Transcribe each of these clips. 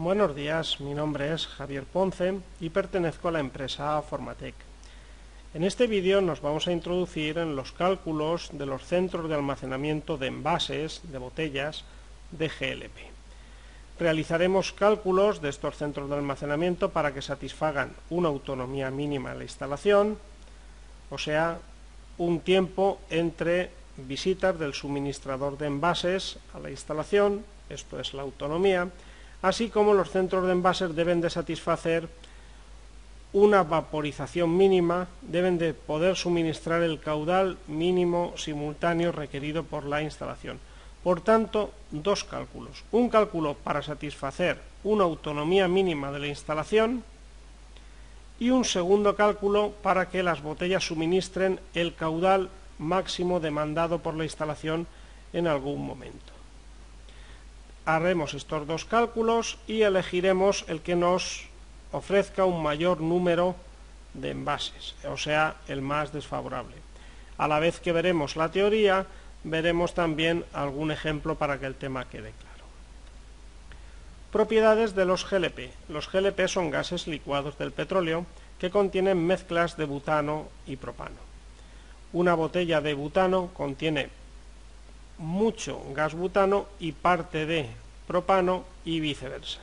Buenos días, mi nombre es Javier Ponce y pertenezco a la empresa Formatec. En este vídeo nos vamos a introducir en los cálculos de los centros de almacenamiento de envases, de botellas, de GLP. Realizaremos cálculos de estos centros de almacenamiento para que satisfagan una autonomía mínima en la instalación, o sea, un tiempo entre visitas del suministrador de envases a la instalación, esto es la autonomía, así como los centros de envases deben de satisfacer una vaporización mínima, deben de poder suministrar el caudal mínimo simultáneo requerido por la instalación. Por tanto, dos cálculos. Un cálculo para satisfacer una autonomía mínima de la instalación y un segundo cálculo para que las botellas suministren el caudal máximo demandado por la instalación en algún momento. Haremos estos dos cálculos y elegiremos el que nos ofrezca un mayor número de envases, o sea, el más desfavorable. A la vez que veremos la teoría, veremos también algún ejemplo para que el tema quede claro. Propiedades de los GLP. Los GLP son gases licuados del petróleo que contienen mezclas de butano y propano. Una botella de butano contiene mucho gas butano y parte de propano y viceversa.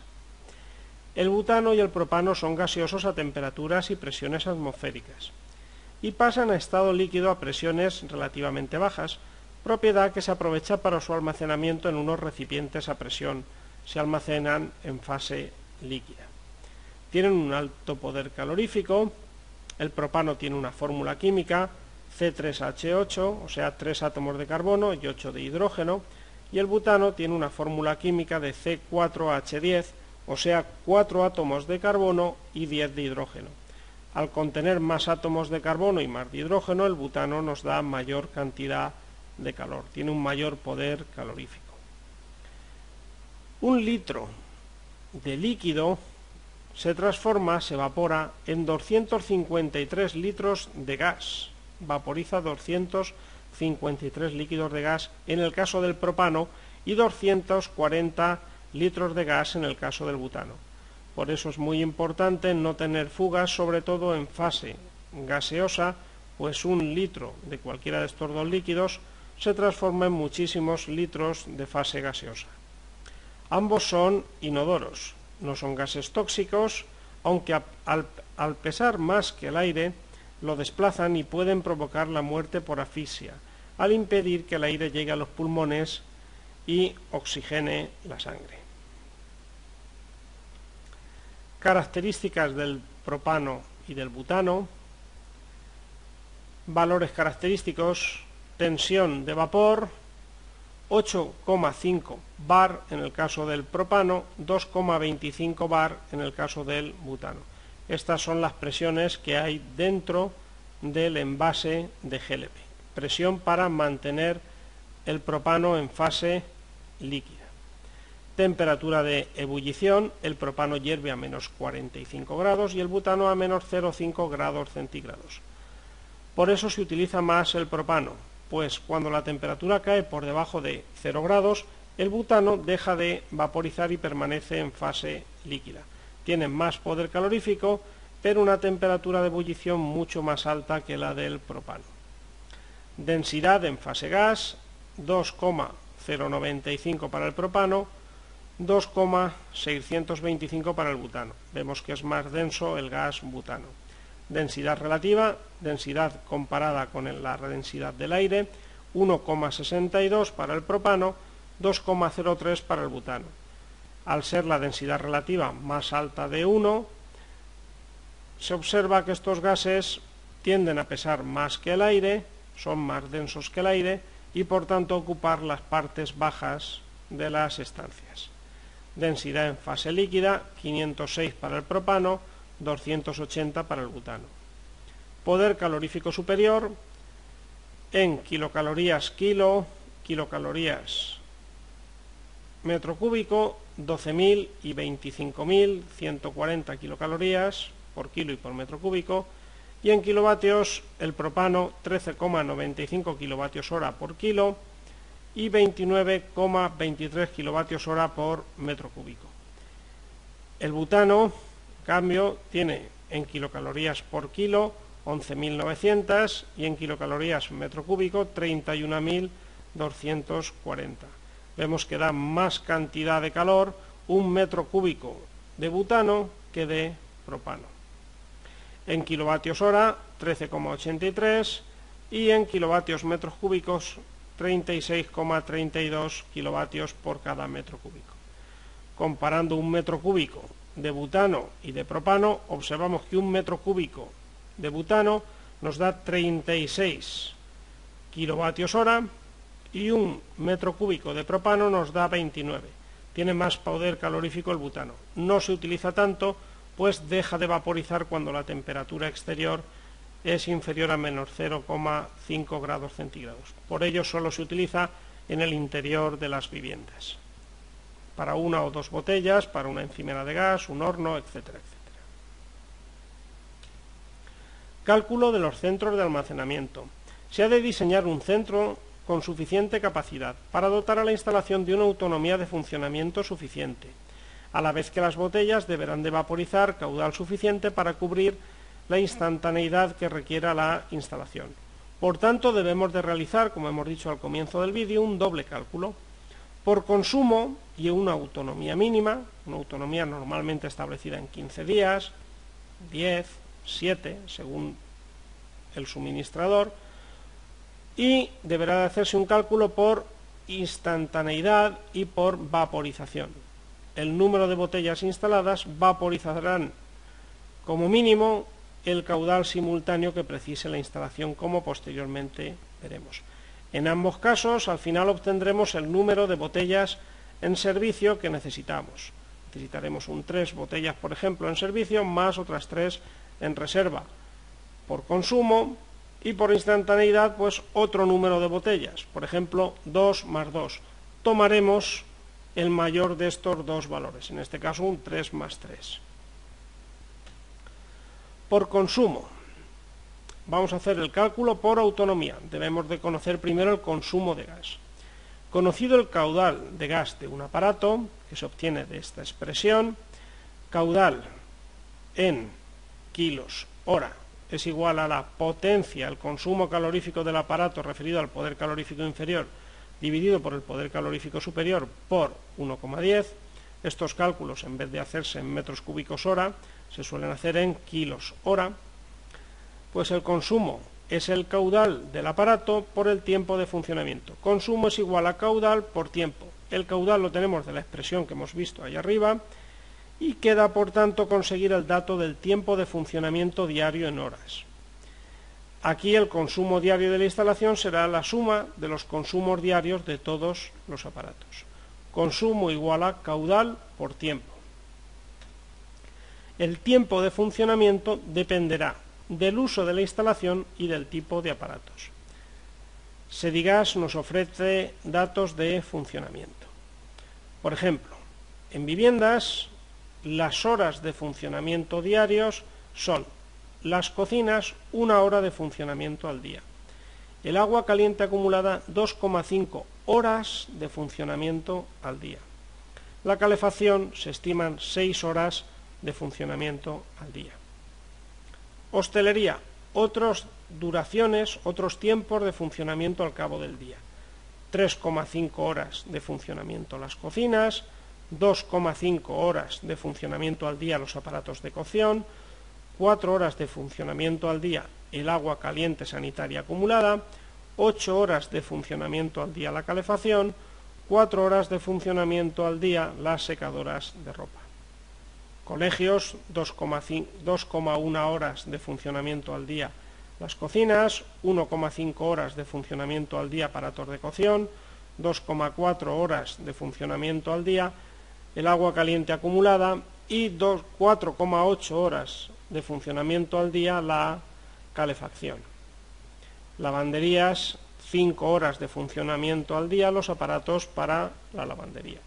El butano y el propano son gaseosos a temperaturas y presiones atmosféricas y pasan a estado líquido a presiones relativamente bajas, propiedad que se aprovecha para su almacenamiento en unos recipientes a presión, se almacenan en fase líquida. Tienen un alto poder calorífico, el propano tiene una fórmula química C3H8, o sea, 3 átomos de carbono y 8 de hidrógeno, y el butano tiene una fórmula química de C4H10, o sea, 4 átomos de carbono y 10 de hidrógeno. Al contener más átomos de carbono y más de hidrógeno, el butano nos da mayor cantidad de calor, tiene un mayor poder calorífico. Un litro de líquido se transforma, se evapora en 253 litros de gas, vaporiza 253 líquidos de gas en el caso del propano y 240 litros de gas en el caso del butano. Por eso es muy importante no tener fugas, sobre todo en fase gaseosa, pues un litro de cualquiera de estos dos líquidos se transforma en muchísimos litros de fase gaseosa. Ambos son inodoros, no son gases tóxicos, aunque al, pesar más que el aire, lo desplazan y pueden provocar la muerte por asfixia, al impedir que el aire llegue a los pulmones y oxigene la sangre. Características del propano y del butano. Valores característicos. Tensión de vapor 8,5 bar en el caso del propano, 2,25 bar en el caso del butano. Estas son las presiones que hay dentro del envase de GLP. Presión para mantener el propano en fase líquida temperatura de ebullición, el propano hierve a menos 45 grados y el butano a menos 0,5 grados centígrados. Por eso se utiliza más el propano, pues cuando la temperatura cae por debajo de 0 grados, el butano deja de vaporizar y permanece en fase líquida. Tiene más poder calorífico, pero una temperatura de ebullición mucho más alta que la del propano. Densidad en fase gas, 2,095 para el propano, 2,625 para el butano. Vemos que es más denso el gas butano. Densidad relativa, densidad comparada con la densidad del aire, 1,62 para el propano, 2,03 para el butano. Al ser la densidad relativa más alta de 1, se observa que estos gases tienden a pesar más que el aire, son más densos que el aire y por tanto ocupar las partes bajas de las estancias densidad en fase líquida, 506 para el propano, 280 para el butano. Poder calorífico superior en kilocalorías kilo, kilocalorías metro cúbico, 12.000 y 25.140 kilocalorías por kilo y por metro cúbico, y en kilovatios el propano 13,95 kilovatios hora por kilo, y 29,23 kilovatios hora por metro cúbico. El butano, cambio, tiene en kilocalorías por kilo 11.900 y en kilocalorías metro cúbico 31.240. Vemos que da más cantidad de calor un metro cúbico de butano que de propano. En kilovatios hora 13,83 y en kilovatios metros cúbicos 36,32 kilovatios por cada metro cúbico. Comparando un metro cúbico de butano y de propano, observamos que un metro cúbico de butano nos da 36 kilovatios hora y un metro cúbico de propano nos da 29. Tiene más poder calorífico el butano. No se utiliza tanto, pues deja de vaporizar cuando la temperatura exterior es inferior a menos 0,5 grados centígrados. Por ello solo se utiliza en el interior de las viviendas, para una o dos botellas, para una encimera de gas, un horno, etcétera, etcétera. Cálculo de los centros de almacenamiento. Se ha de diseñar un centro con suficiente capacidad para dotar a la instalación de una autonomía de funcionamiento suficiente, a la vez que las botellas deberán de vaporizar caudal suficiente para cubrir la instantaneidad que requiera la instalación. Por tanto, debemos de realizar, como hemos dicho al comienzo del vídeo, un doble cálculo. Por consumo y una autonomía mínima, una autonomía normalmente establecida en 15 días, 10, 7, según el suministrador, y deberá de hacerse un cálculo por instantaneidad y por vaporización. El número de botellas instaladas vaporizarán como mínimo el caudal simultáneo que precise la instalación, como posteriormente veremos. En ambos casos, al final obtendremos el número de botellas en servicio que necesitamos. Necesitaremos un 3 botellas, por ejemplo, en servicio, más otras 3 en reserva. Por consumo y por instantaneidad, pues otro número de botellas, por ejemplo, 2 más 2. Tomaremos el mayor de estos dos valores, en este caso un 3 más 3 por consumo. Vamos a hacer el cálculo por autonomía. Debemos de conocer primero el consumo de gas. Conocido el caudal de gas de un aparato, que se obtiene de esta expresión, caudal en kilos hora es igual a la potencia, el consumo calorífico del aparato referido al poder calorífico inferior dividido por el poder calorífico superior por 1,10. Estos cálculos, en vez de hacerse en metros cúbicos hora, se suelen hacer en kilos hora, pues el consumo es el caudal del aparato por el tiempo de funcionamiento. Consumo es igual a caudal por tiempo. El caudal lo tenemos de la expresión que hemos visto ahí arriba y queda por tanto conseguir el dato del tiempo de funcionamiento diario en horas. Aquí el consumo diario de la instalación será la suma de los consumos diarios de todos los aparatos. Consumo igual a caudal por tiempo. El tiempo de funcionamiento dependerá del uso de la instalación y del tipo de aparatos. Sedigas nos ofrece datos de funcionamiento. Por ejemplo, en viviendas las horas de funcionamiento diarios son las cocinas una hora de funcionamiento al día. El agua caliente acumulada 2,5 horas de funcionamiento al día. La calefacción se estiman 6 horas de funcionamiento al día. Hostelería, otras duraciones, otros tiempos de funcionamiento al cabo del día. 3,5 horas de funcionamiento las cocinas, 2,5 horas de funcionamiento al día los aparatos de cocción, 4 horas de funcionamiento al día el agua caliente sanitaria acumulada, 8 horas de funcionamiento al día la calefacción, 4 horas de funcionamiento al día las secadoras de ropa. Colegios, 2,1 horas de funcionamiento al día las cocinas, 1,5 horas de funcionamiento al día aparatos de cocción, 2,4 horas de funcionamiento al día el agua caliente acumulada y 4,8 horas de funcionamiento al día la calefacción. Lavanderías, 5 horas de funcionamiento al día los aparatos para la lavandería.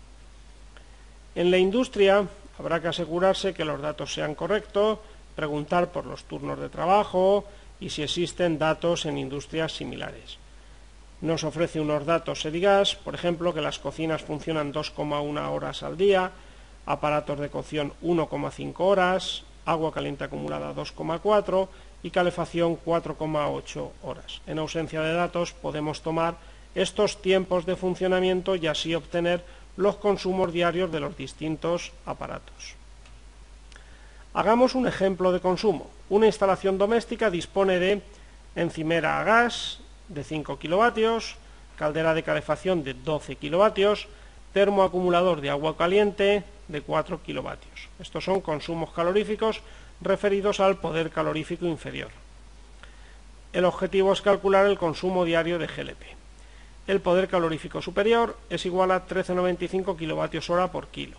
En la industria Habrá que asegurarse que los datos sean correctos, preguntar por los turnos de trabajo y si existen datos en industrias similares. Nos ofrece unos datos Sedigas, por ejemplo, que las cocinas funcionan 2,1 horas al día, aparatos de cocción 1,5 horas, agua caliente acumulada 2,4 y calefacción 4,8 horas. En ausencia de datos podemos tomar estos tiempos de funcionamiento y así obtener los consumos diarios de los distintos aparatos. Hagamos un ejemplo de consumo. Una instalación doméstica dispone de encimera a gas de 5 kilovatios, caldera de calefacción de 12 kilovatios, termoacumulador de agua caliente de 4 kilovatios. Estos son consumos caloríficos referidos al poder calorífico inferior. El objetivo es calcular el consumo diario de GLP. El poder calorífico superior es igual a 13,95 kilovatios hora por kilo.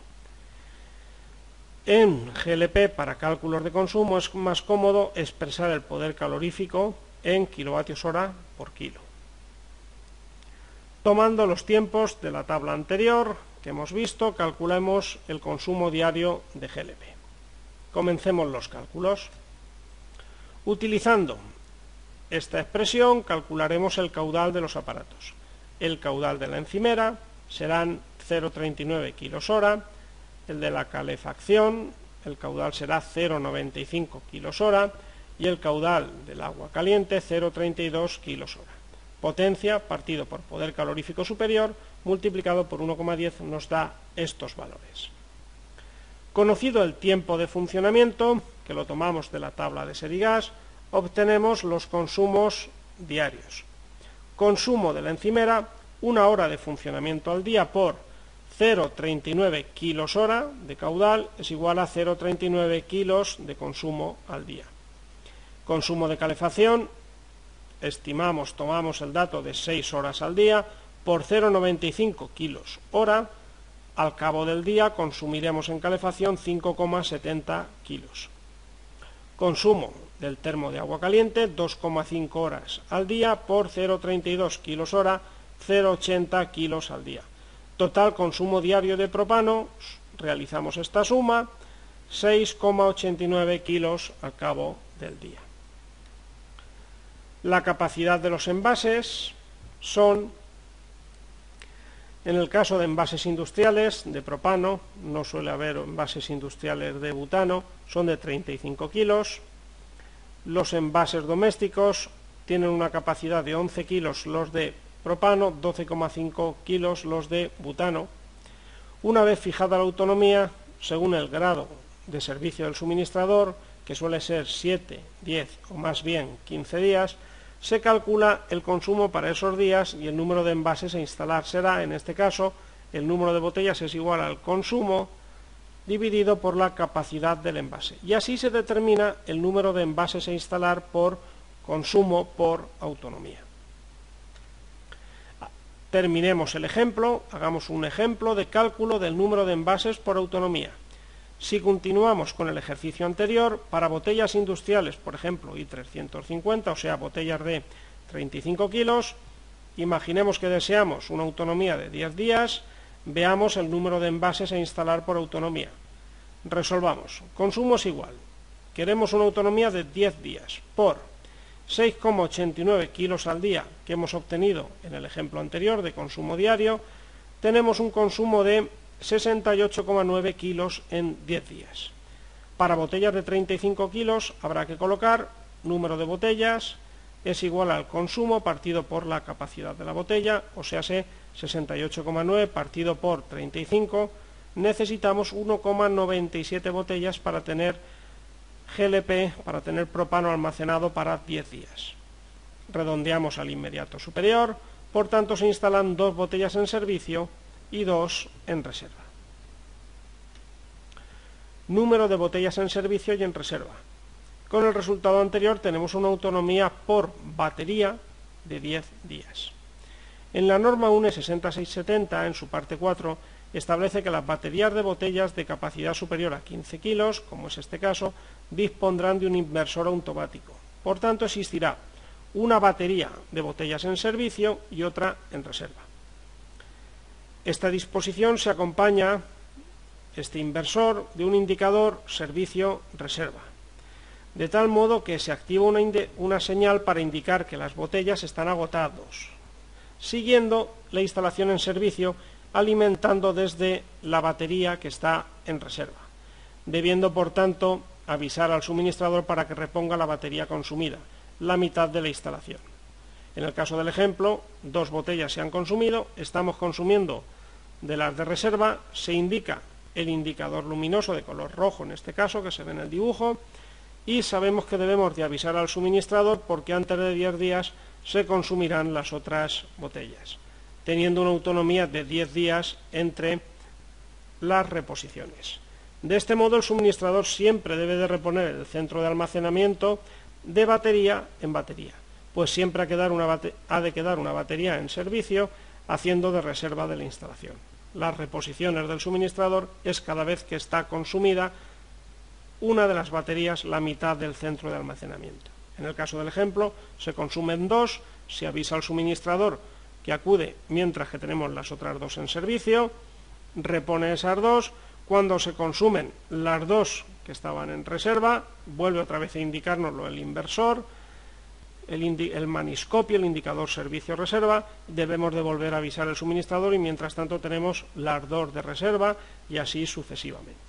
En GLP, para cálculos de consumo, es más cómodo expresar el poder calorífico en kilovatios hora por kilo. Tomando los tiempos de la tabla anterior que hemos visto, calculemos el consumo diario de GLP. Comencemos los cálculos. Utilizando esta expresión calcularemos el caudal de los aparatos. El caudal de la encimera serán 0,39 kilos hora, el de la calefacción, el caudal será 0,95 kilos hora y el caudal del agua caliente 0,32 kilos hora. Potencia partido por poder calorífico superior multiplicado por 1,10 nos da estos valores. Conocido el tiempo de funcionamiento, que lo tomamos de la tabla de Serigas, obtenemos los consumos diarios. Consumo de la encimera, una hora de funcionamiento al día por 0,39 kilos hora de caudal es igual a 0,39 kilos de consumo al día. Consumo de calefacción, estimamos, tomamos el dato de 6 horas al día por 0,95 kilos hora, al cabo del día consumiremos en calefacción 5,70 kilos. Consumo del termo de agua caliente 2,5 horas al día por 0,32 kilos hora, 0,80 kilos al día. Total consumo diario de propano, realizamos esta suma, 6,89 kilos al cabo del día. La capacidad de los envases son, en el caso de envases industriales de propano, no suele haber envases industriales de butano, son de 35 kilos. Los envases domésticos tienen una capacidad de 11 kilos los de propano, 12,5 kilos los de butano. Una vez fijada la autonomía, según el grado de servicio del suministrador, que suele ser 7, 10 o más bien 15 días, se calcula el consumo para esos días y el número de envases a instalar será, en este caso, el número de botellas es igual al consumo dividido por la capacidad del envase. Y así se determina el número de envases a instalar por consumo por autonomía. Terminemos el ejemplo, hagamos un ejemplo de cálculo del número de envases por autonomía. Si continuamos con el ejercicio anterior, para botellas industriales, por ejemplo, y 350, o sea, botellas de 35 kilos, imaginemos que deseamos una autonomía de 10 días, veamos el número de envases a instalar por autonomía. Resolvamos. Consumo es igual. Queremos una autonomía de 10 días por 6,89 kilos al día que hemos obtenido en el ejemplo anterior de consumo diario, tenemos un consumo de 68,9 kilos en 10 días. Para botellas de 35 kilos habrá que colocar número de botellas es igual al consumo partido por la capacidad de la botella, o sea, 68,9 partido por 35, necesitamos 1,97 botellas para tener GLP, para tener propano almacenado para 10 días. Redondeamos al inmediato superior, por tanto se instalan dos botellas en servicio y dos en reserva. Número de botellas en servicio y en reserva. Con el resultado anterior tenemos una autonomía por batería de 10 días. En la norma UNE 6670, en su parte 4, establece que las baterías de botellas de capacidad superior a 15 kilos, como es este caso, dispondrán de un inversor automático. Por tanto, existirá una batería de botellas en servicio y otra en reserva. Esta disposición se acompaña, este inversor, de un indicador servicio-reserva, de tal modo que se activa una, señal para indicar que las botellas están agotados, siguiendo la instalación en servicio alimentando desde la batería que está en reserva, debiendo por tanto avisar al suministrador para que reponga la batería consumida, la mitad de la instalación. En el caso del ejemplo, dos botellas se han consumido, estamos consumiendo de las de reserva, se indica el indicador luminoso de color rojo, en este caso, que se ve en el dibujo, y sabemos que debemos de avisar al suministrador porque antes de 10 días se consumirán las otras botellas, teniendo una autonomía de 10 días entre las reposiciones. De este modo, el suministrador siempre debe de reponer el centro de almacenamiento de batería en batería, pues siempre ha de quedar una batería en servicio haciendo de reserva de la instalación. Las reposiciones del suministrador es cada vez que está consumida una de las baterías la mitad del centro de almacenamiento. En el caso del ejemplo, se consumen dos, se avisa al suministrador que acude mientras que tenemos las otras dos en servicio, repone esas dos, cuando se consumen las dos que estaban en reserva, vuelve otra vez a indicárnoslo el inversor, el, maniscopio, el indicador servicio reserva, debemos de volver a avisar al suministrador y mientras tanto tenemos las dos de reserva y así sucesivamente.